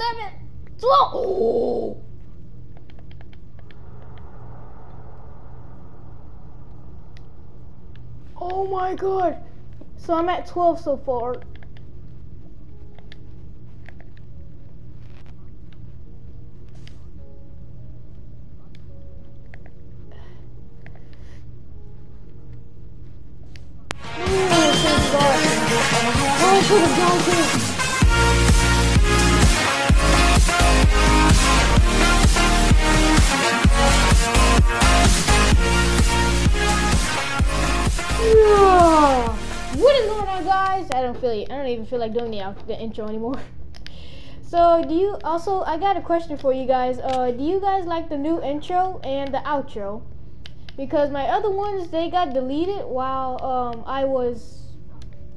11, 12. Oh. Oh my god. So I'm at 12 so far. Oh, What is going on, guys? I don't feel I don't even feel like doing the, the intro anymore. So, do you also? I got a question for you guys. Uh, do you guys like the new intro and the outro? Because my other ones they got deleted while um I was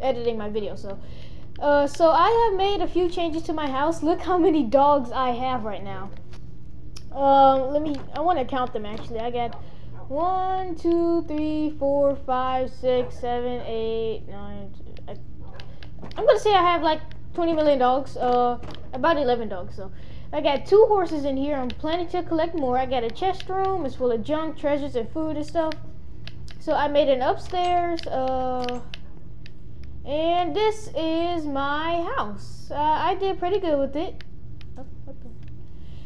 editing my video. So, uh, so I have made a few changes to my house. Look how many dogs I have right now. Um, let me. I want to count them actually. I got one, two, three, four, five, six, seven, eight, nine. I, I'm gonna say I have like 20 million dogs. Uh, about 11 dogs. So, I got two horses in here. I'm planning to collect more. I got a chest room. It's full of junk, treasures, and food and stuff. So I made an upstairs. Uh, and this is my house. Uh, I did pretty good with it. Oh, what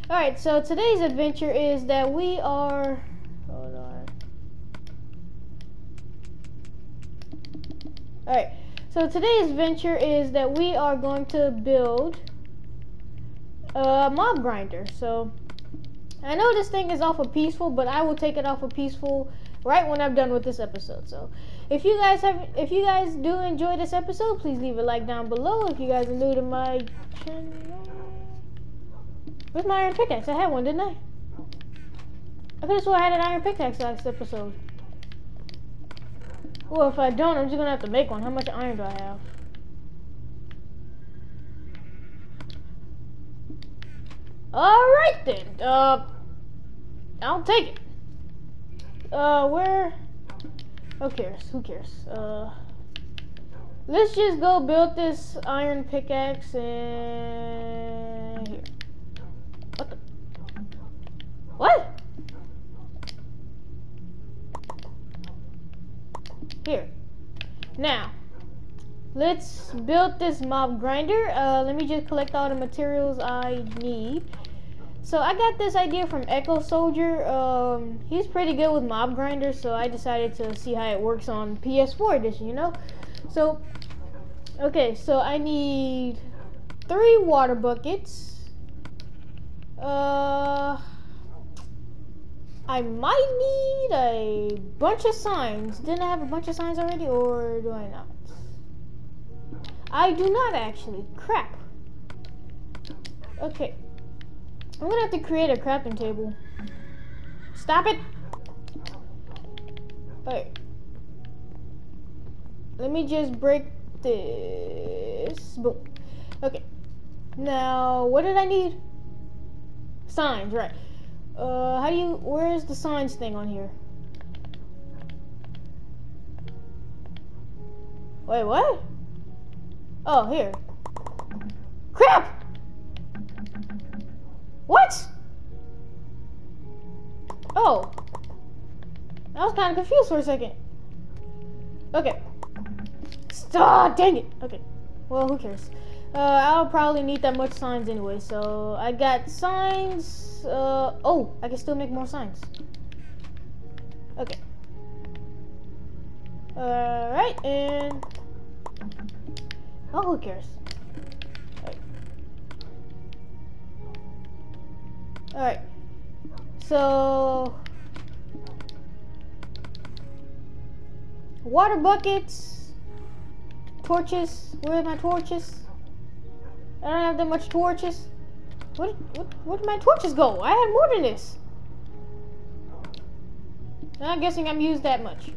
All right. So today's adventure is that we are. All right. So today's venture is that we are going to build a mob grinder. So I know this thing is off of peaceful, but I will take it off of peaceful right when I'm done with this episode. So if you guys have, if you guys do enjoy this episode, please leave a like down below. If you guys are new to my channel, where's my iron pickaxe? I had one, didn't I? I could have swore I had an iron pickaxe last episode. Well, if I don't, I'm just gonna have to make one. How much iron do I have? Alright then. Uh, I'll take it. Uh, where? Who cares? Who cares? Uh, let's just go build this iron pickaxe and here. What the? What? Here. Now, let's build this mob grinder. Uh, let me just collect all the materials I need. So I got this idea from Echo Soldier. Um, he's pretty good with mob grinders, so I decided to see how it works on PS4 edition. You know, so okay, so I need three water buckets. Uh, I might need a bunch of signs. Didn't I have a bunch of signs already, or do I not? I do not actually. Crap. Okay. I'm gonna have to create a crafting table. Stop it! Alright. Let me just break this. Boom. Okay. Now, what did I need? Signs, right. Uh, how do you, where's the signs thing on here? Wait, what? Oh, here. Crap! What? Oh. I was kind of confused for a second. Okay. Stop! Dang it! Okay. Well, who cares? Uh, I'll probably need that much signs anyway, so I got signs. Uh, oh, I can still make more signs. Okay. Alright, and. Oh, who cares? Alright. So. Water buckets. Torches. Where are my torches? I don't have that much torches. What, what, where did my torches go? I had more than this. I'm guessing I'm used that much.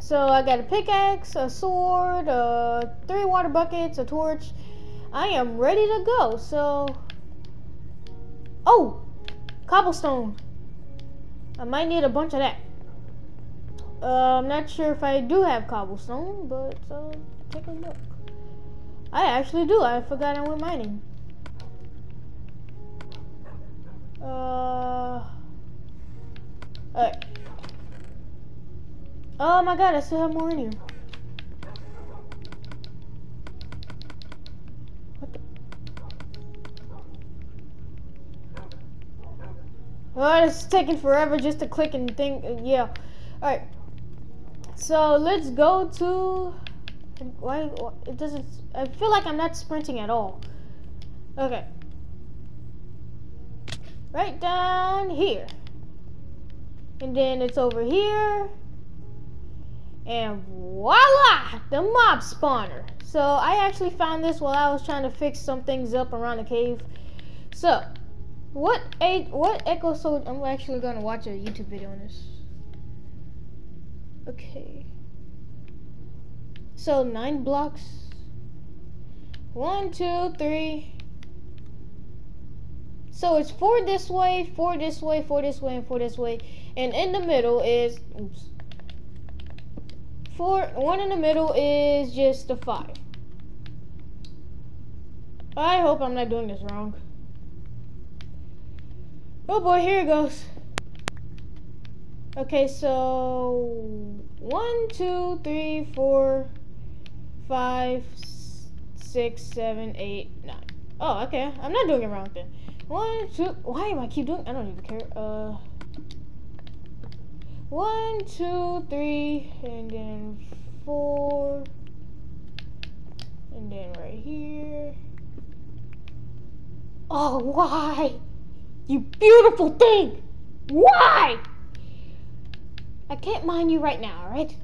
So I got a pickaxe, a sword, uh, three water buckets, a torch. I am ready to go. So, oh, cobblestone. I might need a bunch of that. Uh, I'm not sure if I do have cobblestone, but uh, take a look. I actually do. I forgot I went mining. Uh. Alright. Oh my god, I still have more in here. Oh, it's taking forever just to click and think. Uh, yeah. Alright. So let's go to why? It doesn't. I feel like I'm not sprinting at all. Okay. Right down here. And then it's over here. And voila! The mob spawner. So I actually found this while I was trying to fix some things up around the cave. So, what a what Echo Soldier? I'm actually gonna watch a YouTube video on this. Okay. So nine blocks. One, two, three. So it's four this way, four this way, four this way, and four this way. And in the middle is oops. Four one in the middle is just a five. I hope I'm not doing this wrong. Oh boy, here it goes. Okay, so one, two, three, four, five, six, seven, eight, nine. Oh, okay. I'm not doing it wrong then. One, two. Why am I keep doing? I don't even care. Uh, one, two, three, and then four, and then right here. Oh, why? You beautiful thing! Why? I can't mind you right now, alright?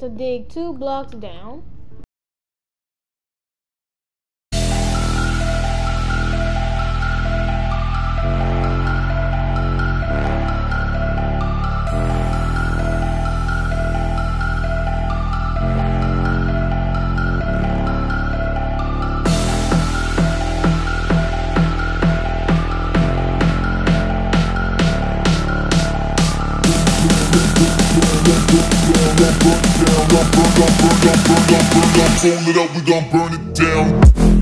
To dig two blocks down. Fold it down, burn it up, we gon' burn it down.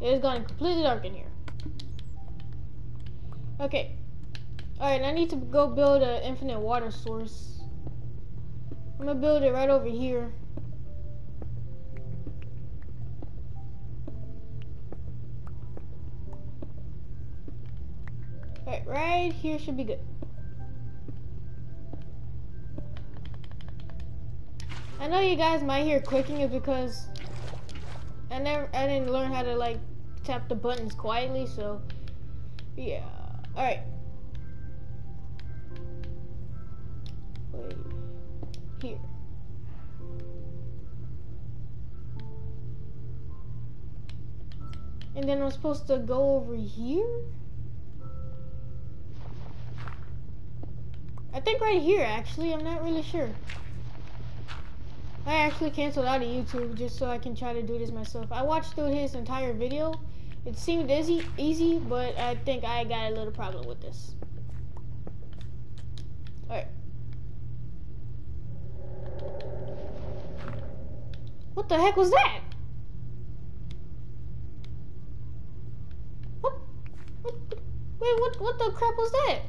It's gone completely dark in here. Okay. Alright, I need to go build an infinite water source. I'm gonna build it right over here. Alright, right here should be good. I know you guys might hear clicking is because I never I didn't learn how to like tap the buttons quietly, so yeah. Alright. Wait. Here. And then I'm supposed to go over here? I think right here actually, I'm not really sure. I actually canceled out of YouTube just so I can try to do this myself. I watched through his entire video. It seemed easy, easy, but I think I got a little problem with this. Alright. What the heck was that? What? what? Wait, what, what the crap was that?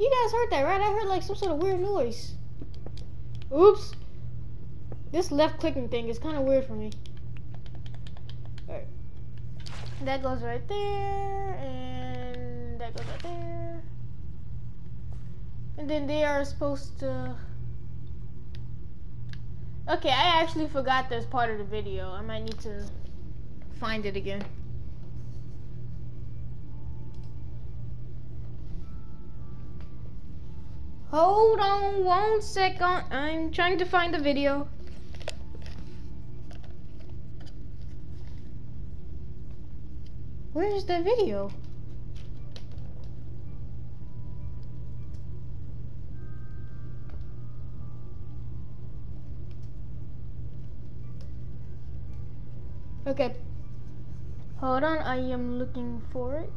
You guys heard that, right? I heard like some sort of weird noise. Oops. This left clicking thing is kind of weird for me. Alright. That goes right there, and that goes right there. And then they are supposed to... Okay, I actually forgot this part of the video. I might need to find it again. Hold on one second. I'm trying to find the video. Where's the video? Okay. Hold on, I am looking for it.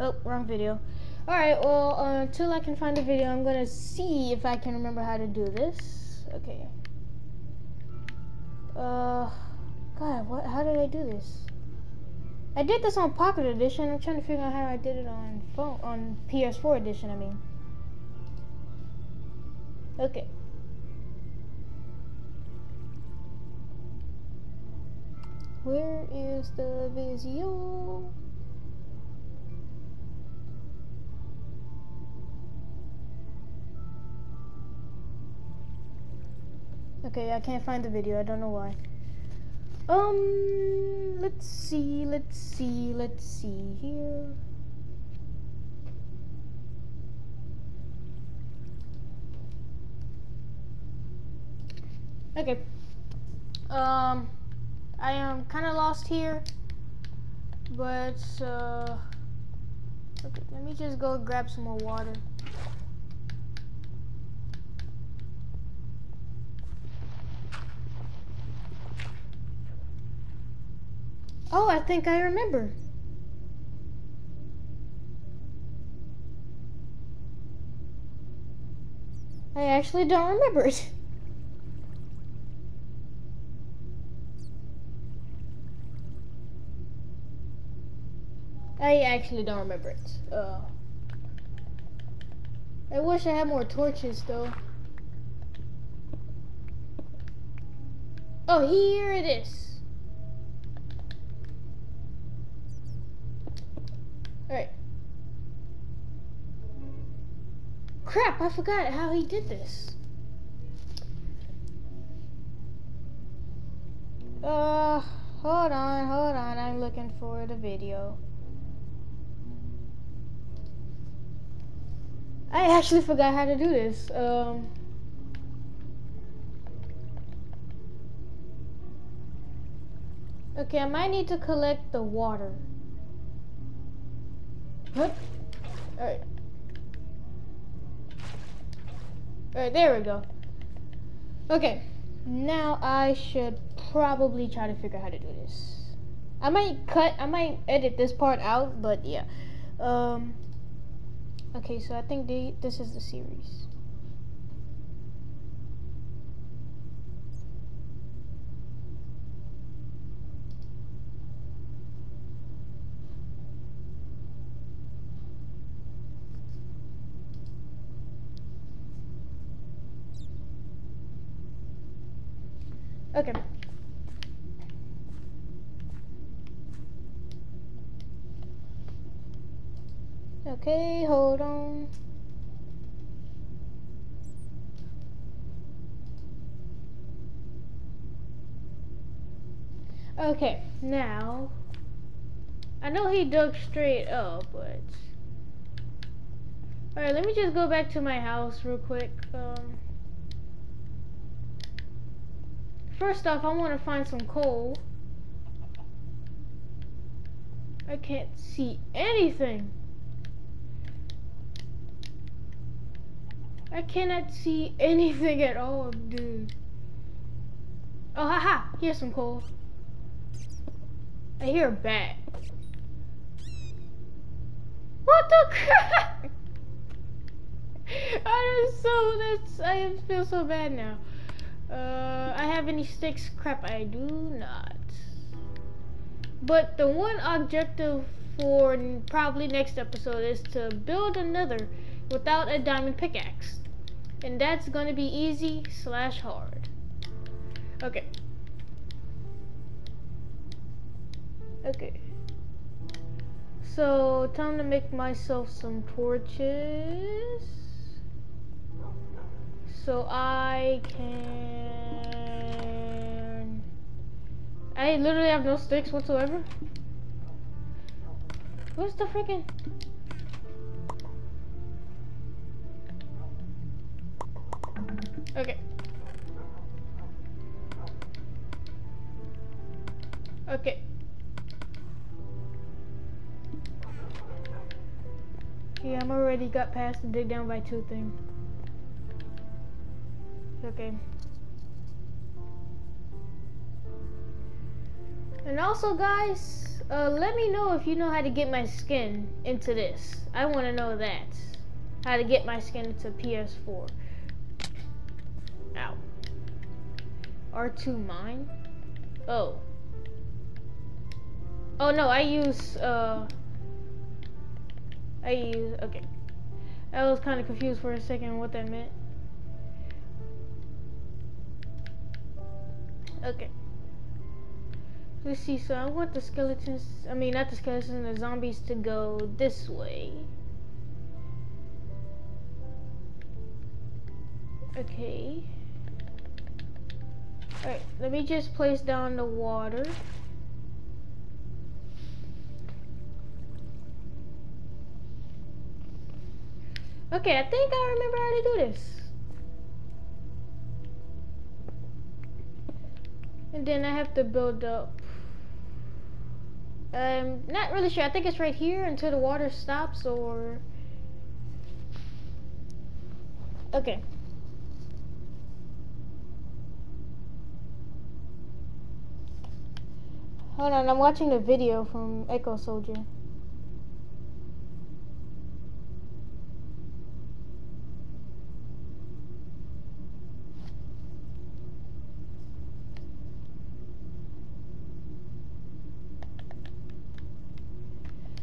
Oh, wrong video. Alright, well, uh, until I can find the video, I'm gonna see if I can remember how to do this. Okay. Uh, God, what, how did I do this? I did this on Pocket Edition. I'm trying to figure out how I did it on phone, on PS4 Edition, I mean. Okay. Where is the video? Okay, I can't find the video. I don't know why. Um, let's see, let's see, let's see here. Okay. Um, I am kind of lost here, but uh, okay. Let me just go grab some more water. Oh, I think I remember. I actually don't remember it. I actually don't remember it. Uh, I wish I had more torches though. Oh, here it is. Crap, I forgot how he did this. Uh, hold on, hold on. I'm looking for the video. I actually forgot how to do this. Um, okay, I might need to collect the water. Huh? Alright. Alright, there we go. Okay, now I should probably try to figure out how to do this. I might cut, I might edit this part out, but yeah. Um, okay, so I think they, this is the series. Hold on. Okay, now I know he dug straight up, but all right. Let me just go back to my house real quick. Um, first off, I want to find some coal. I can't see anything. I cannot see anything at all, dude. Oh, haha! Here's some coal. I hear a bat. What the crap? I am so that's I feel so bad now. Uh, I have any sticks? Crap, I do not. But the one objective for probably next episode is to build another without a diamond pickaxe, and that's gonna be easy slash hard. Okay. Okay. So, time to make myself some torches. So I can... I literally have no sticks whatsoever. Where's the freaking... Okay. Okay. Okay, I'm already got past the dig down by two thing. Okay. And also, guys, uh, let me know if you know how to get my skin into this. I want to know that. How to get my skin into PS4. R2 mine? Oh. Oh no, I use, uh, I use, okay. I was kind of confused for a second what that meant. Okay. Let's see, so I want the skeletons, I mean not the skeletons, the zombies to go this way. Okay. Alright, let me just place down the water. Okay, I think I remember how to do this. And then I have to build up. I'm not really sure. I think it's right here until the water stops or... Okay. Hold on, I'm watching the video from Echo Soldier.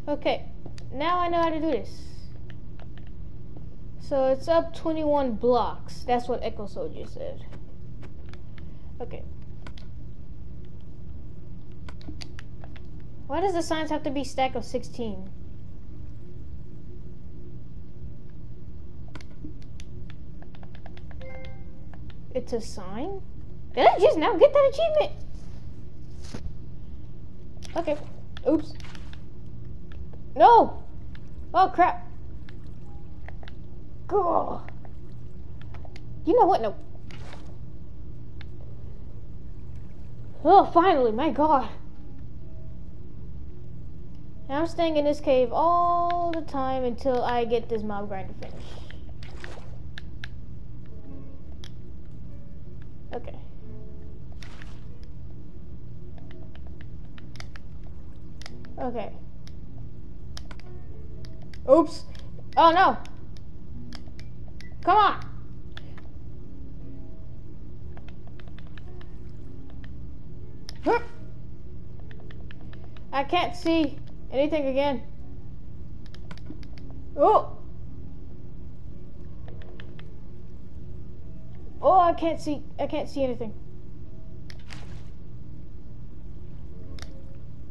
Okay, now I know how to do this. So it's up 21 blocks. That's what Echo Soldier said. Okay. Why does the signs have to be stack of 16? It's a sign? Did I just now get that achievement? Okay. Oops. No! Oh crap. Cool. You know what? No. Oh, finally, my god. Now I'm staying in this cave all the time until I get this mob grinder finished. Okay. Okay. Oops. Oh no. Come on. I can't see Anything again. Oh! Oh, I can't see, I can't see anything.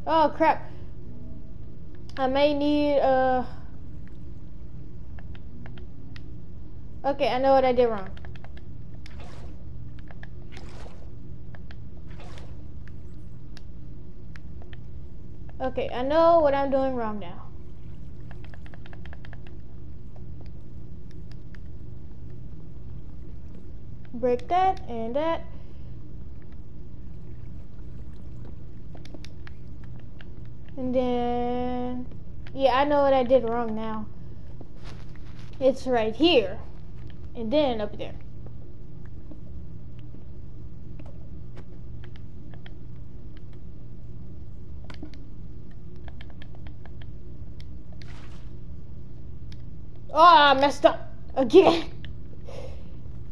Oh, crap. I may need, uh... Okay, I know what I did wrong. Okay, I know what I'm doing wrong now. Break that and that. And then, yeah, I know what I did wrong now. It's right here. And then up there. Oh, I messed up again.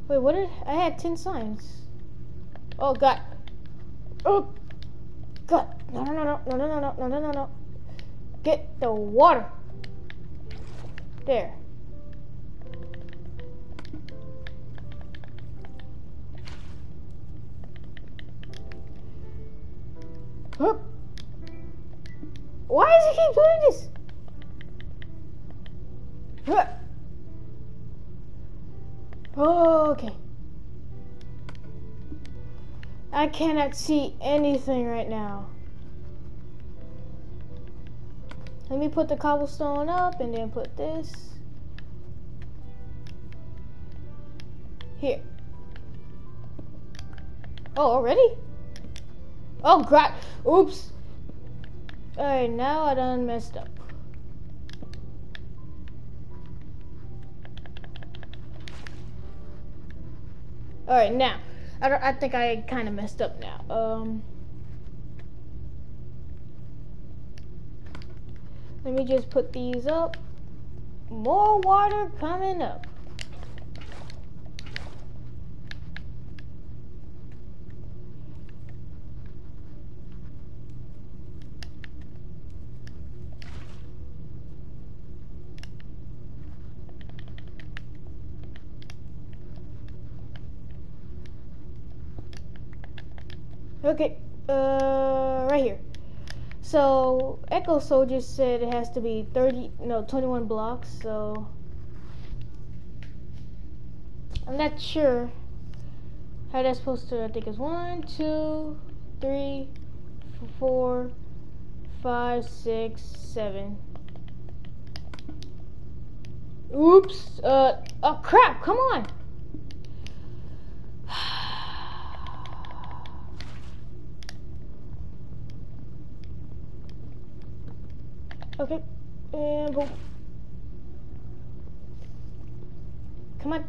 Wait, what did I had 10 signs? Oh, God. Oh, God. No, no, no, no, no, no, no, no, no, no, no. Get the water. There. Why does he keep doing this? Okay. I cannot see anything right now. Let me put the cobblestone up and then put this here. Oh, already? Oh, crap. Oops. Alright, now I done messed up. Alright, now. I, I think I kind of messed up now. Um... Let me just put these up. More water coming up. Okay, uh, right here. So Echo Soldier said it has to be 30, no, 21 blocks. So I'm not sure how that's supposed to. I think it's one, two, three, four, five, six, seven. Oops. Uh. Oh crap! Come on. Okay, and go. Come on.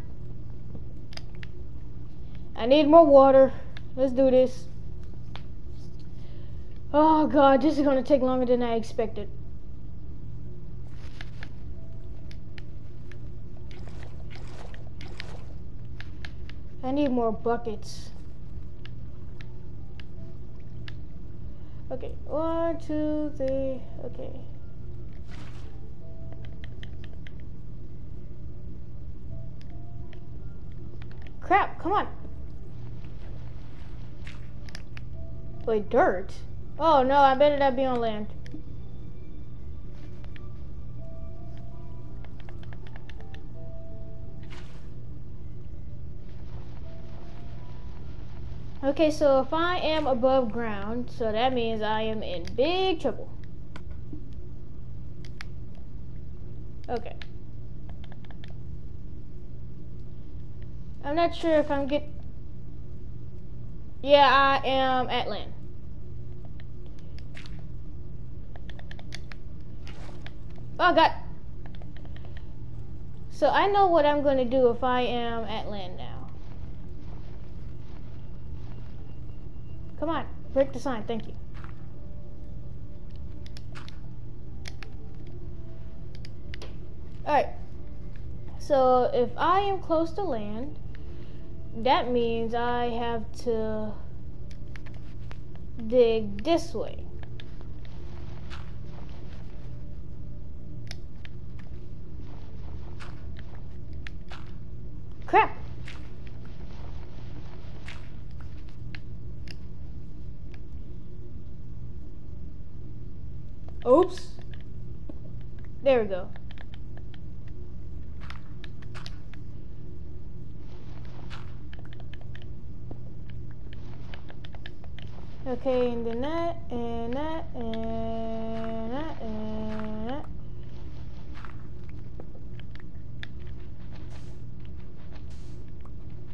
I need more water. Let's do this. Oh god, this is gonna take longer than I expected. I need more buckets. Okay, one, two, three, okay. Crap, come on. Wait, dirt? Oh no, I better not be on land. Okay, so if I am above ground, so that means I am in big trouble. Okay. I'm not sure if I'm get. Yeah, I am at land. Oh God. So I know what I'm going to do if I am at land now. Come on, break the sign. Thank you. Alright. So if I am close to land, that means I have to dig this way. Crap! Oops. There we go. Okay, and then that, and that, and that, and that.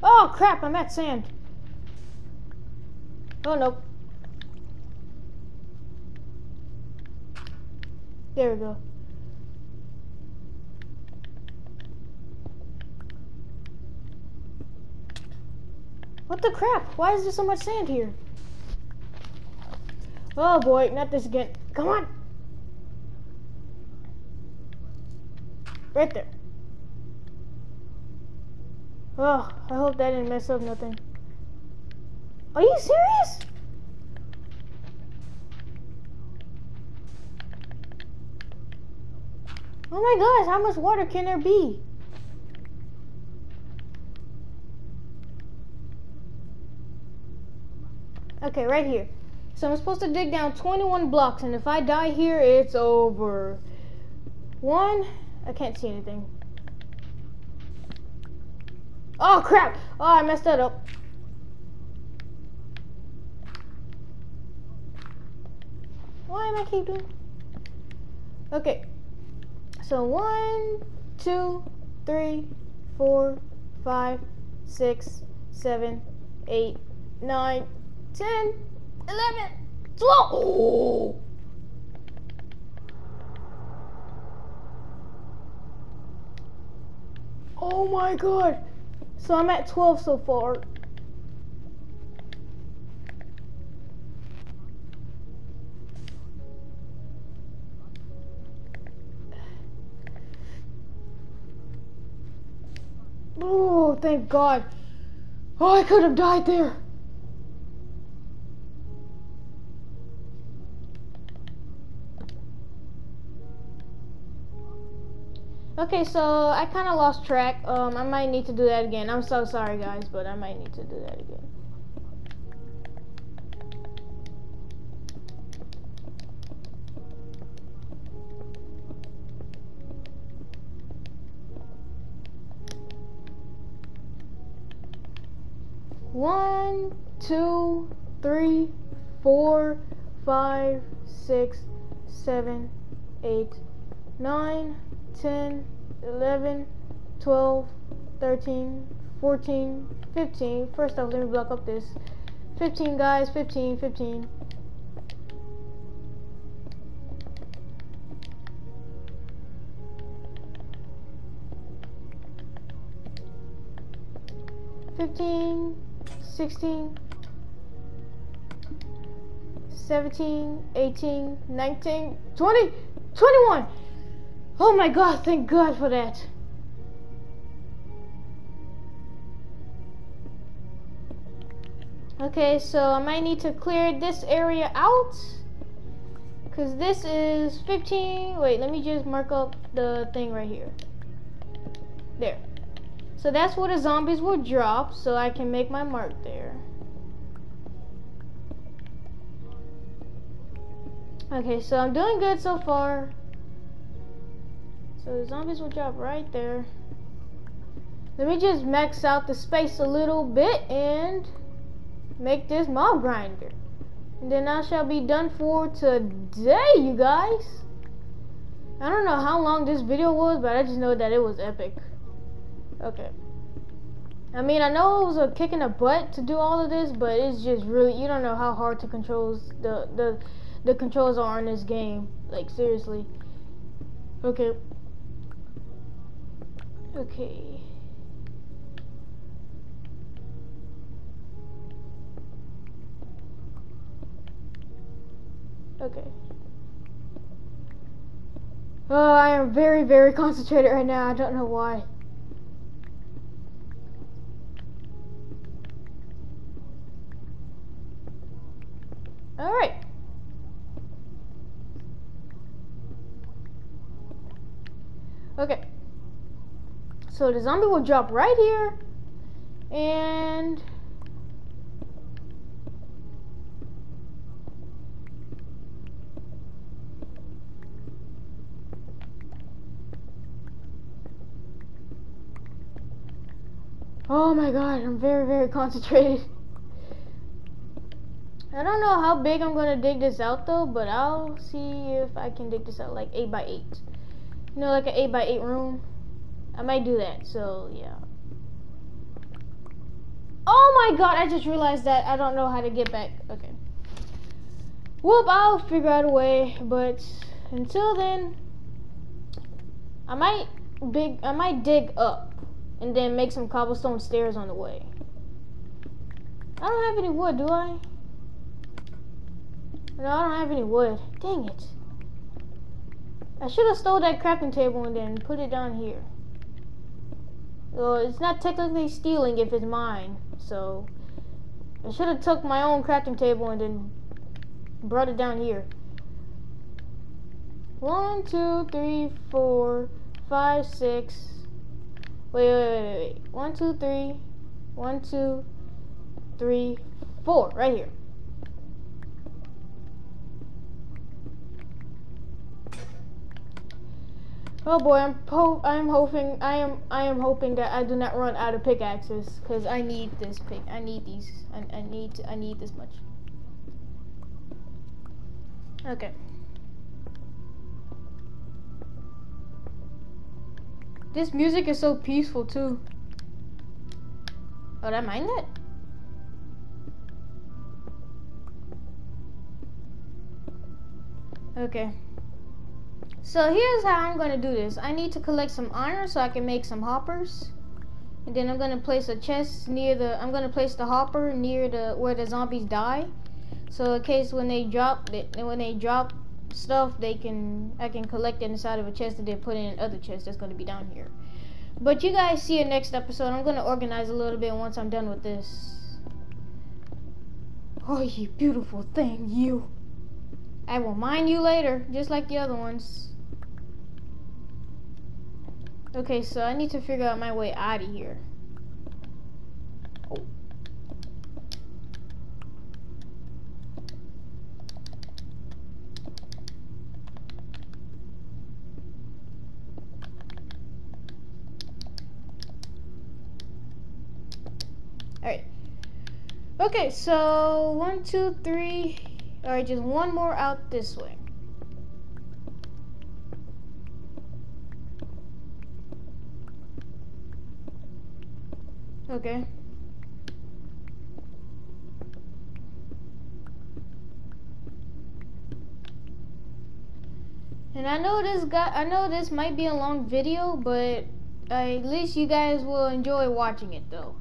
Oh crap, I'm at sand. Oh no. There we go. What the crap? Why is there so much sand here? Oh boy, not this again. Come on. Right there. Oh, I hope that didn't mess up nothing. Are you serious? Oh my gosh, how much water can there be? Okay, right here. So I'm supposed to dig down 21 blocks, and if I die here, it's over. One, I can't see anything. Oh crap! Oh, I messed that up. Why am I keep doing? Okay. So one, two, three, four, five, six, seven, eight, nine, ten, eleven, twelve. Oh. Oh my god. So I'm at 12 so far. Oh, thank God. Oh, I could have died there. Okay, so I kind of lost track. Um, I might need to do that again. I'm so sorry, guys, but I might need to do that again. One, two, three, four, five, six, seven, eight, nine, 10, 11, 12, 13, 14, 15. First off, let me block up this. 15, guys, 15, 15. Fifteen, sixteen, seventeen, eighteen, nineteen, twenty, twenty-one. Oh my god, thank God for that. Okay, so I might need to clear this area out. Because this is 15. Wait, let me just mark up the thing right here. There. So that's where the zombies will drop, so I can make my mark there. Okay, so I'm doing good so far. So the zombies will drop right there. Let me just max out the space a little bit and make this mob grinder. And then I shall be done for today, you guys. I don't know how long this video was, but I just know that it was epic. Okay. I mean, I know it was a kick in the butt to do all of this, but it's just really, you don't know how hard to controls the, the, the controls are in this game. Like, seriously. Okay. Okay. Okay. Oh, I am very, very concentrated right now. I don't know why. Alright. Okay. So the zombie will drop right here. And... Oh my god, I'm very, very concentrated. I don't know how big I'm gonna dig this out though, but I'll see if I can dig this out like 8 by 8 You know, like an 8 by 8 room. I might do that, so yeah. Oh my god, I just realized that I don't know how to get back. Okay. Whoop, I'll figure out a way, but until then, I might big I might dig up and then make some cobblestone stairs on the way. I don't have any wood, do I? No, I don't have any wood. Dang it. I should have stole that crafting table and then put it down here. Well, it's not technically stealing if it's mine, so I should have took my own crafting table and then brought it down here. One, two, three, four, five, six. Wait, wait, wait, wait. One, two, three. One, two, three, four. Right here. Oh boy, I'm po I'm hoping I am I am hoping that I do not run out of pickaxes because I need this pick. I need these. I, I need I need this much. Okay. This music is so peaceful too. Oh, I mind that? Okay. So here's how I'm going to do this. I need to collect some iron so I can make some hoppers. And then I'm going to place a chest near the, I'm going to place the hopper near the, where the zombies die. So in case when they drop, when they drop stuff, they can, I can collect it inside of a chest and then put it in another chest that's going to be down here. But you guys see it next episode. I'm going to organize a little bit once I'm done with this. Oh, you beautiful thing, you. I will mine you later, just like the other ones. Okay, so I need to figure out my way out of here. Alright. Okay, so one, two, three. Alright, just one more out this way. Okay. And I know this guy, I know this might be a long video, but uh, at least you guys will enjoy watching it though.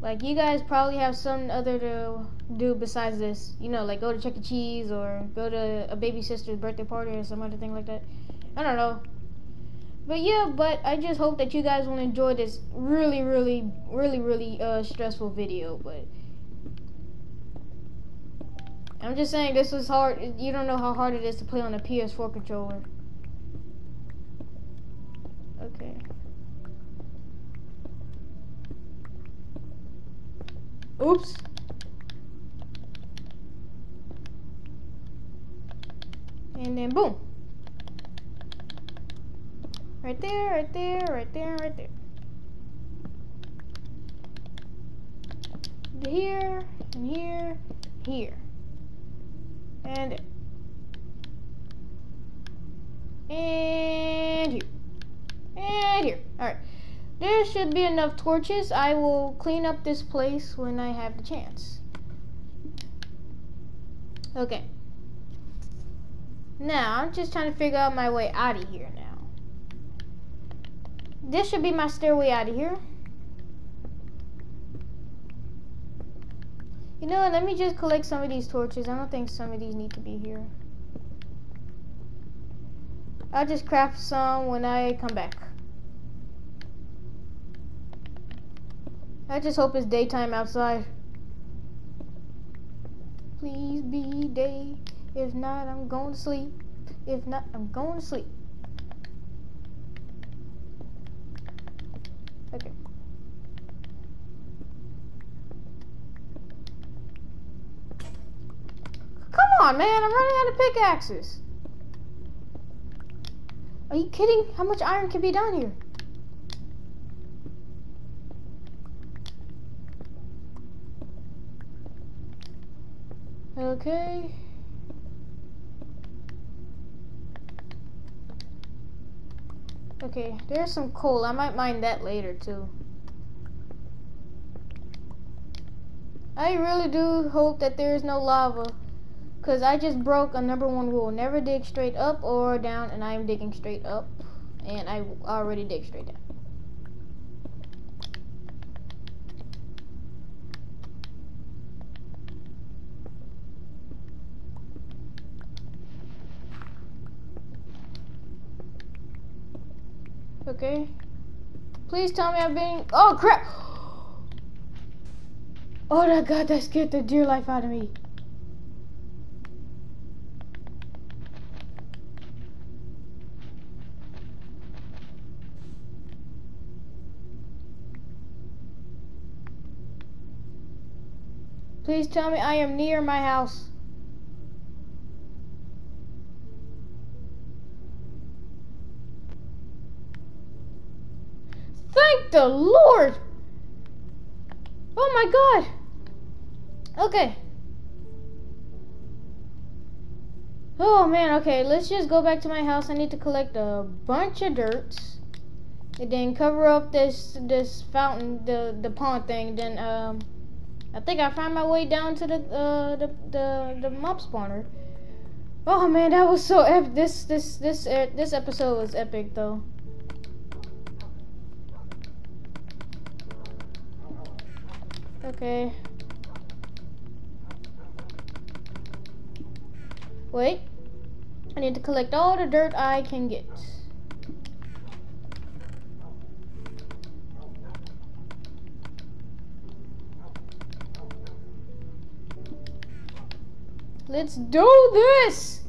Like you guys probably have something other to do besides this. You know, like go to Chuck E. Cheese or go to a baby sister's birthday party or some other thing like that. I don't know. But yeah, but I just hope that you guys will enjoy this really, really, really, really uh, stressful video. But I'm just saying this is hard. You don't know how hard it is to play on a PS4 controller. Okay. Oops. And then boom. Right there, right there, right there, right there. Here, and here, here. And And here. And here. Alright. There should be enough torches. I will clean up this place when I have the chance. Okay. Now, I'm just trying to figure out my way out of here now this should be my stairway out of here. You know, let me just collect some of these torches. I don't think some of these need to be here. I'll just craft some when I come back. I just hope it's daytime outside. Please be day. If not, I'm going to sleep. If not, I'm going to sleep. on, man. I'm running out of pickaxes. Are you kidding? How much iron can be done here? Okay. Okay, there's some coal. I might mine that later too. I really do hope that there is no lava. Because I just broke a number one rule. Never dig straight up or down. And I am digging straight up. And I already dig straight down. Okay. Please tell me I'm being. Oh crap! Oh my god, that scared the dear life out of me. Please tell me I am near my house. Thank the Lord! Oh my god! Okay. Oh man, okay, let's just go back to my house. I need to collect a bunch of dirt. And then cover up this this fountain, the the pond thing. Then um I think I found my way down to the uh the the, the mob spawner. Oh man, that was so epic. This this this uh, this episode was epic though. Okay. Wait. I need to collect all the dirt I can get. Let's do this!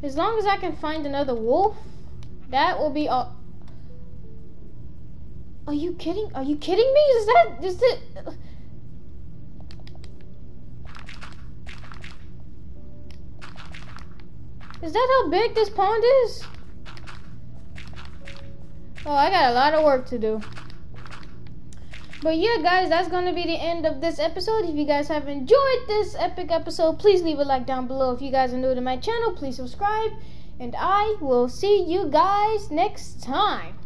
As long as I can find another wolf, that will be all. Are you kidding? Are you kidding me? Is that is it? Is that how big this pond is? Oh, I got a lot of work to do. But yeah, guys, that's going to be the end of this episode. If you guys have enjoyed this epic episode, please leave a like down below. If you guys are new to my channel, please subscribe. And I will see you guys next time.